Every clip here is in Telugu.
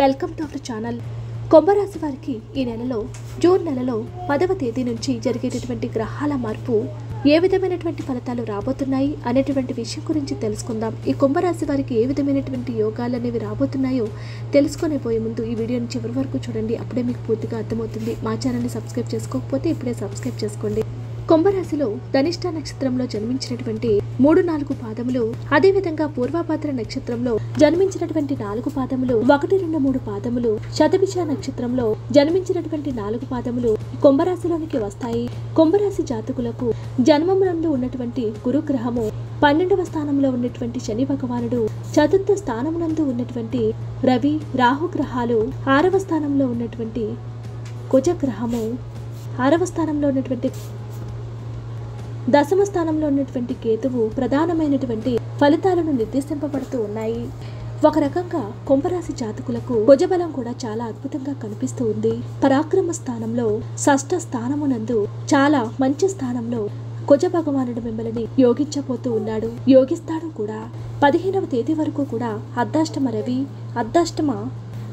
Welcome to our channel. కుంభరాశి వారికి ఈ నెలలో జూన్ నెలలో పదవ తేదీ నుంచి జరిగేటటువంటి గ్రహాల మార్పు ఏ విధమైనటువంటి ఫలితాలు రాబోతున్నాయి అనేటువంటి విషయం గురించి తెలుసుకుందాం. ఈ కుంభరాశి వారికి ఏ విధమైనటువంటి యోగాలు అనేవి రాబోతున్నాయో తెలుసుకునే పోయే ముందు ఈ వీడియోని చివరి వరకు చూడండి. అప్పుడే మీకు పూర్తిగా అర్థమవుతుంది. మా ఛానల్ని సబ్స్క్రైబ్ చేసుకోకపోతే ఇప్పుడే సబ్స్క్రైబ్ చేసుకోండి. కుంభరాశిలో ధనిష్ట నక్షత్రంలో జన్మించినటువంటి మూడు నాలుగు పాదములు అదేవిధంగా పూర్వపాత్ర నక్షత్రంలో జన్మించినటువంటి నాలుగు పాదములు ఒకటి రెండు మూడు పాదములు శతభిష నక్షత్రంలో జన్మించినటువంటి నాలుగు పాదములు కుంభరాశిలోనికి వస్తాయి. కుంభరాశి జాతకులకు జన్మమునందు ఉన్నటువంటి గురుగ్రహము పన్నెండవ స్థానంలో ఉన్నటువంటి శని భగవానుడు చతుర్థ స్థానమునందు ఉన్నటువంటి రవి రాహు గ్రహాలు ఆరవ స్థానంలో ఉన్నటువంటి కుజగ్రహము ఆరవ స్థానంలో ఉన్నటువంటి దశమ స్థానంలో ఉన్నటువంటి కేతువు ప్రధానమైనటువంటి ఫలితాలను నిర్దేశింపబడుతూ ఉన్నాయి. ఒక రకంగా కుంభరాశి జాతకులకు భుజబలం కూడా చాలా అద్భుతంగా కనిపిస్తూ ఉంది. పరాక్రమ స్థానంలో షష్ఠ స్థానమునందు చాలా మంచి స్థానంలో కుజ భగవానుడు మిమ్మల్ని యోగించబోతూ ఉన్నాడు. యోగిస్తాడు కూడా. పదిహేనవ తేదీ వరకు కూడా అర్ధాష్టమ రవి అర్ధాష్టమ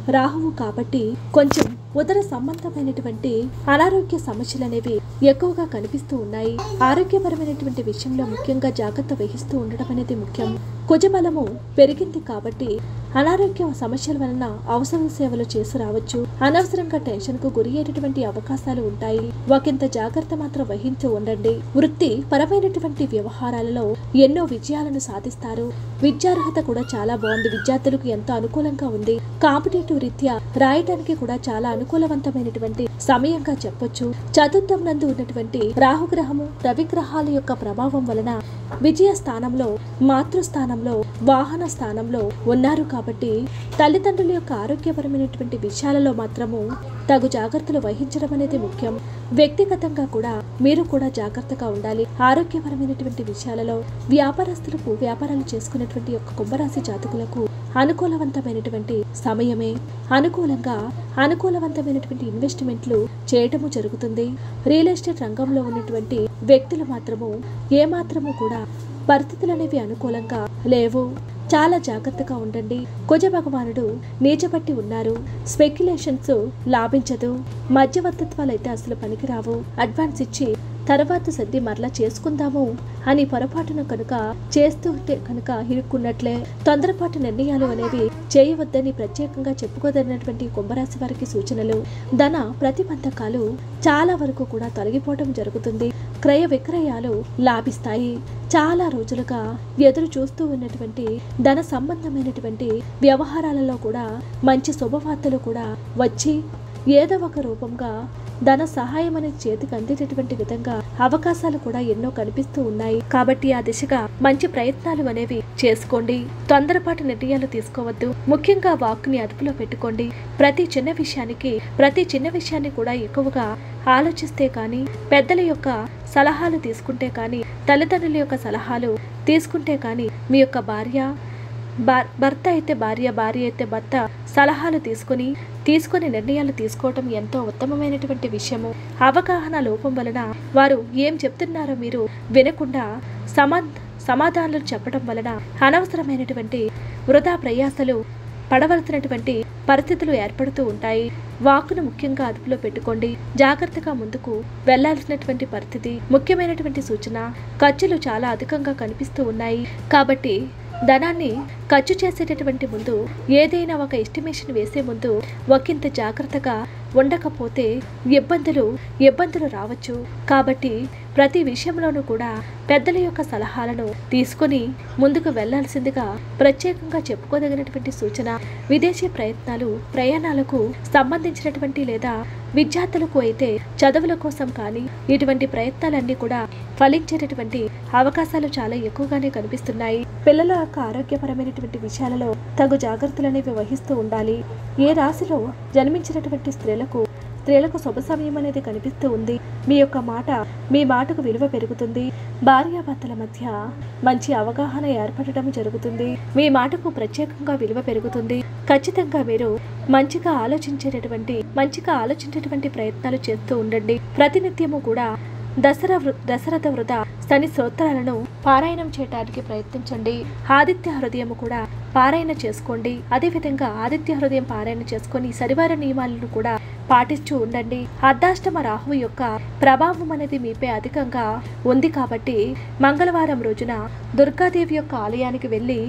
రాహువు కాబట్టి కొంచెం ఉదర సంబంధమైనటువంటి అనారోగ్య సమస్యలు అనేవి ఎక్కువగా కనిపిస్తూ ఉన్నాయి. ఆరోగ్యపరమైనటువంటి విషయంలో ముఖ్యంగా జాగ్రత్త వహిస్తూ ఉండడం అనేది ముఖ్యం. కుజబలము పెరిగింది కాబట్టి అనారోగ్య సమస్యల వలన అవసరం సేవలు చేసి రావచ్చు. అనవసరంగా టెన్షన్కు గురి అవకాశాలు ఉంటాయి. ఒకంత జాగ్రత్త మాత్రం వహించి ఉండండి. వృత్తి పరమైనటువంటి వ్యవహారాలలో ఎన్నో విజయాలను సాధిస్తారు. విద్యార్హత కూడా చాలా బాగుంది. విద్యార్థులకు ఎంతో అనుకూలంగా ఉంది. కాంపిటేటివ్ రీత్యా రాయటానికి కూడా చాలా అనుకూలవంతమైనటువంటి సమయంగా చెప్పొచ్చు. చతుర్థం నందు ఉన్నటువంటి రాహుగ్రహము రవిగ్రహాల యొక్క ప్రభావం వలన విజయ స్థానంలో మాతృస్థానంలో వాహన స్థానంలో ఉన్నారు కాబట్టి కాబట్టి తల్లిదండ్రుల యొక్క ఆరోగ్యపరమైనటువంటి విషయాలలో మాత్రము తగు జాగ్రత్తలు వహించడం అనేది ముఖ్యం. వ్యక్తిగతంగా కూడా మీరు కూడా జాగ్రత్తగా ఉండాలి. ఆరోగ్యపరమైనటువంటి విషయాలలో వ్యాపారస్తులకు వ్యాపారాలు చేసుకునేటువంటి యొక్క కుంభరాశి జాతకులకు అనుకూలవంతమైనటువంటి సమయమే. అనుకూలంగా అనుకూలవంతమైనటువంటి ఇన్వెస్ట్మెంట్లు చేయటము జరుగుతుంది. రియల్ ఎస్టేట్ రంగంలో ఉన్నటువంటి వ్యక్తులు మాత్రము ఏమాత్రము కూడా పరిస్థితులు అనేవి అనుకూలంగా లేవు. చాలా జాగ్రత్తగా ఉండండి. కుజ భగవానుడు నీచబట్టి ఉన్నారు. స్పెక్యులేషన్స్ లాభించదు. మధ్యవర్తిత్వాలు అయితే అసలు పనికిరావు. అడ్వాన్స్ ఇచ్చి తర్వాత సర్ది మరలా చేసుకుందాము అని పొరపాటున కనుక చేస్తూ ఉంటే కనుక ఇరుక్కున్నట్లే. తొందరపాటు నిర్ణయాలు అనేవి చేయవద్దని ప్రత్యేకంగా చెప్పుకోదగినటువంటి కుంభరాశి వారికి సూచనలు. ధన ప్రతిబంధకాలు చాలా వరకు కూడా తొలగిపోవడం జరుగుతుంది. క్రయ విక్రయాలు లాభిస్తాయి. చాలా రోజులుగా ఎదురు చూస్తూ ఉన్నటువంటి ధన సంబంధమైనటువంటి వ్యవహారాలలో కూడా మంచి శుభవార్తలు కూడా వచ్చి ఏదో ఒక రూపంగా ధన సహాయం అనేది చేతికి అందేటటువంటి విధంగా అవకాశాలు కూడా ఎన్నో కనిపిస్తూ ఉన్నాయి. కాబట్టి ఆ దిశగా మంచి ప్రయత్నాలు అనేవి చేసుకోండి. తొందరపాటు నిర్ణయాలు తీసుకోవద్దు. ముఖ్యంగా వాక్ని అదుపులో పెట్టుకోండి. ప్రతి చిన్న విషయానికి ప్రతి చిన్న విషయాన్ని కూడా ఎక్కువగా ఆలోచిస్తే కానీ పెద్దల యొక్క సలహాలు తీసుకుంటే కానీ తల్లిదండ్రుల యొక్క సలహాలు తీసుకుంటే కానీ మీ యొక్క భార్య భర్త అయితే భార్య భార్య అయితే భర్త సలహాలు తీసుకుని తీసుకుని నిర్ణయాలు తీసుకోవటం ఎంతో ఉత్తమమైనటువంటి విషయము. అవగాహన లోపం వలన వారు ఏం చెప్తున్నారో మీరు వినకుండా సమా సమాధానాలు చెప్పడం వలన అనవసరమైనటువంటి వృధా ప్రయాసలు పడవలసినటువంటి పరిస్థితులు ఏర్పడుతూ ఉంటాయి. వాక్కును ముఖ్యంగా అదుపులో పెట్టుకోండి. జాగ్రత్తగా ముందుకు వెళ్ళాల్సినటువంటి పరిస్థితి ముఖ్యమైనటువంటి సూచన ఖర్చులు చాలా అధికంగా కనిపిస్తూ ఉన్నాయి. కాబట్టి ధనాన్ని ఖర్చు చేసేటటువంటి ముందు ఏదైనా ఒక ఎస్టిమేషన్ వేసే ముందు ఒకంత జాగ్రత్తగా ఉండకపోతే ఇబ్బందులు ఇబ్బందులు రావచ్చు. కాబట్టి ప్రతి విషయంలోనూ కూడా పెద్దల యొక్క సలహాలను తీసుకొని ముందుకు వెళ్ళాల్సిందిగా ప్రత్యేకంగా చెప్పుకోదగినటువంటి సూచన విదేశీ ప్రయత్నాలు ప్రయాణాలకు సంబంధించినటువంటి లేదా విద్యార్థులకు అయితే చదువుల కోసం కానీ ఇటువంటి ప్రయత్నాలన్నీ కూడా ఫలించేటటువంటి అవకాశాలు చాలా ఎక్కువగానే కనిపిస్తున్నాయి. పిల్లల యొక్క ఆరోగ్యపరమైనటువంటి విషయాలలో తగు జాగ్రత్తలు అనేవి వహిస్తూ ఉండాలి. ఏ రాశిలో జన్మించినటువంటి స్త్రీలకు స్త్రీలకు శుభ సమయం అనేది కనిపిస్తూ ఉంది. మీ యొక్క మాట మీ మాటకు విలువ పెరుగుతుంది. భార్యాభర్తల మధ్య మంచి అవగాహన ఏర్పడటం జరుగుతుంది. మీ మాటకు ప్రత్యేకంగా విలువ పెరుగుతుంది. ఖచ్చితంగా మీరు మంచిగా ఆలోచించేటటువంటి మంచిగా ఆలోచించేటువంటి ప్రయత్నాలు చేస్తూ ఉండండి. ప్రతినిత్యము కూడా దసరా వృ దశరథ వృధ శని స్తోత్రాలను పారాయణం చేయడానికి ప్రయత్నించండి. ఆదిత్య హృదయం కూడా పారాయణ చేసుకోండి. అదేవిధంగా ఆదిత్య హృదయం పారాయణ చేసుకొని శనివార నియమాలను కూడా పాటిస్తూ ఉండండి. అర్ధాష్టమ రాహువు యొక్క ప్రభావం అనేది మీపై అధికంగా ఉంది కాబట్టి మంగళవారం రోజున దుర్గాదేవి యొక్క ఆలయానికి వెళ్ళి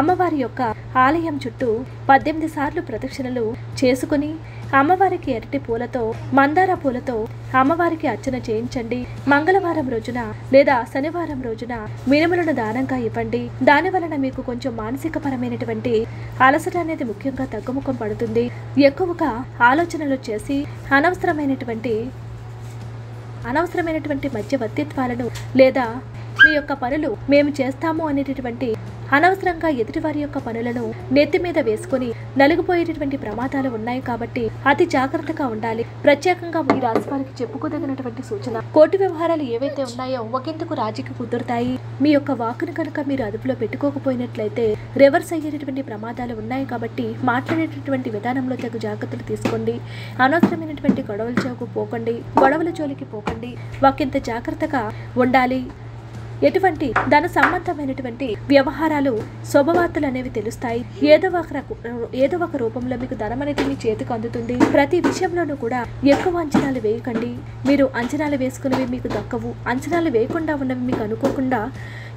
అమ్మవారి యొక్క ఆలయం చుట్టూ పద్దెనిమిది సార్లు ప్రదక్షిణలు చేసుకుని అమ్మవారికి ఎరటి పూలతో మందార పూలతో అమ్మవారికి అర్చన చేయించండి. మంగళవారం రోజున లేదా శనివారం రోజున మినుములను దానంగా ఇవ్వండి. దాని వలన మీకు కొంచెం మానసిక పరమైనటువంటి అలసట అనేది ముఖ్యంగా తగ్గుముఖం పడుతుంది. ఎక్కువగా ఆలోచనలు చేసి అనవసరమైనటువంటి అనవసరమైనటువంటి మధ్యవర్తిత్వాలను లేదా మీ యొక్క పనులు మేము చేస్తాము అనేటటువంటి అనవసరంగా ఎదుటివారి యొక్క పనులను నెత్తి మీద వేసుకొని నలిగిపోయేటటువంటి ప్రమాదాలు ఉన్నాయి కాబట్టి అతి జాగ్రత్తగా ఉండాలి. ప్రత్యేకంగా ఈ రాశి వారికి చెప్పుకోదగినటువంటి సూచన కోర్టు వ్యవహారాలు ఏవైతే ఉన్నాయో ఒకందుకు రాజీకి కుదురుతాయి? మీ యొక్క వాకును కనుక మీరు అదుపులో పెట్టుకోకపోయినట్లయితే రివర్స్ అయ్యేటటువంటి ప్రమాదాలు ఉన్నాయి కాబట్టి మాట్లాడేటటువంటి విధానంలో తగు జాగ్రత్తలు తీసుకోండి. అనవసరమైనటువంటి గొడవల చోకు పోకండి. గొడవల జోలికి పోకండి. ఒకంత జాగ్రత్తగా ఉండాలి. ఎటువంటి ధన సంబంధమైనటువంటి వ్యవహారాలు శుభవార్తలు అనేవి తెలుస్తాయి. ఏదో ఒక ఏదో ఒక రూపంలో మీకు ధనం అనేది మీ చేతికి అందుతుంది. ప్రతి విషయంలోనూ కూడా ఎక్కువ అంచనాలు వేయకండి. మీరు అంచనాలు వేసుకున్నవి మీకు దక్కవు. అంచనాలు వేయకుండా ఉన్నవి మీకు అనుకోకుండా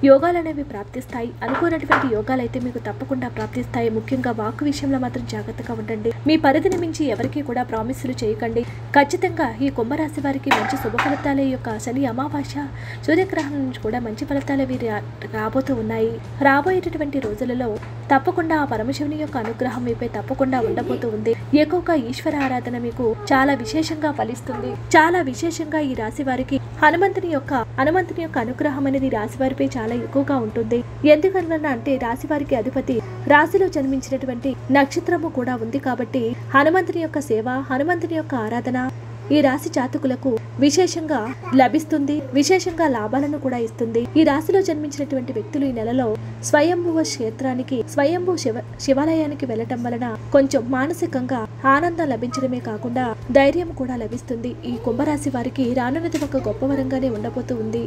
యోగాలు అనేవి ప్రాప్తిస్తాయి. అనుకున్నటువంటి యోగాలు అయితే మీకు తప్పకుండా ప్రాప్తిస్తాయి. ముఖ్యంగా వాక్కు విషయంలో మాత్రం జాగ్రత్తగా ఉండండి. మీ పరిధిని మించి ఎవరికీ కూడా ప్రామిసులు చేయకండి. ఖచ్చితంగా ఈ కుంభరాశి వారికి మంచి శుభ ఫలితాలే యొక్క శని అమావాస్య సూర్యగ్రహణం నుంచి కూడా మంచి ఫలితాలు వీరి రాబోతూ ఉన్నాయి. రాబోయేటటువంటి రోజులలో తప్పకుండా ఆ పరమశివుని యొక్క అనుగ్రహం మీపై తప్పకుండా ఉండబోతూ ఉంది. ఎక్కువగా ఈశ్వర ఆరాధన మీకు చాలా విశేషంగా ఫలిస్తుంది. చాలా విశేషంగా ఈ రాశి వారికి హనుమంతుని యొక్క హనుమంతుని యొక్క అనుగ్రహం అనేది రాశి వారిపై చాలా ఎక్కువగా ఉంటుంది. ఎందుకన్నా అంటే రాశి వారికి అధిపతి రాశిలో జన్మించినటువంటి నక్షత్రము కూడా ఉంది కాబట్టి హనుమంతుని యొక్క సేవ హనుమంతుని యొక్క ఆరాధన ఈ రాశి జాతకులకు విశేషంగా లభిస్తుంది. విశేషంగా లాభాలను కూడా ఇస్తుంది. ఈ రాశిలో జన్మించినటువంటి వ్యక్తులు ఈ నెలలో స్వయంభువ క్షేత్రానికి స్వయంభూ శివ శివాలయానికి వెళ్ళటం వలన కొంచెం మానసికంగా ఆనందం లభించడమే కాకుండా ధైర్యం కూడా లభిస్తుంది. ఈ కుంభరాశి వారికి రానున్నది ఒక గొప్ప వరంగానే ఉండబోతూ ఉంది.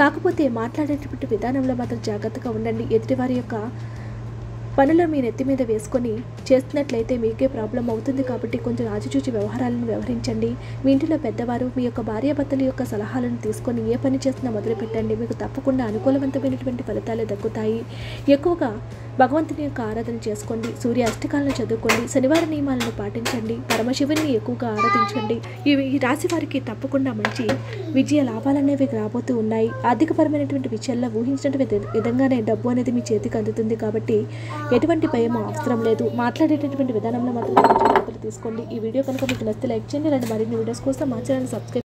కాకపోతే మాట్లాడేటటువంటి విధానంలో మాత్రం జాగ్రత్తగా ఉండండి. ఎదుటివారి యొక్క పనులు మీ నెత్తి మీద వేసుకొని చేస్తున్నట్లయితే మీకే ప్రాబ్లం అవుతుంది కాబట్టి కొంచెం ఆచిచూచి వ్యవహారాలను వ్యవహరించండి. మీ ఇంటిలో పెద్దవారు మీ యొక్క భార్యాభర్తల యొక్క సలహాలను తీసుకొని ఏ పని చేస్తున్నా మొదలు పెట్టండి మీకు తప్పకుండా అనుకూలవంతమైనటువంటి ఫలితాలు దక్కుతాయి. ఎక్కువగా భగవంతుని యొక్క ఆరాధన చేసుకోండి. సూర్య అష్టకాలను చదువుకోండి. శనివార నియమాలను పాటించండి. పరమశివుని ఎక్కువగా ఆరాధించండి. ఇవి ఈ రాశి వారికి తప్పకుండా మంచి విజయ లాభాలనేవి రాబోతూ ఉన్నాయి. ఆర్థికపరమైనటువంటి విషయాల్లో ఊహించినటువంటి విధంగానే డబ్బు అనేది మీ చేతికి అందుతుంది కాబట్టి ఎటువంటి భయం అవసరం లేదు. మాట్లాడేటటువంటి విధానంలో మాత్రం జాగ్రత్తలు తీసుకోండి. ఈ వీడియో కనుక మీకు నచ్చితే లైక్ చేయండి. ఇలాంటి మరిన్ని వీడియోస్ కోసం మా ఛానల్ సబ్స్క్రైబ్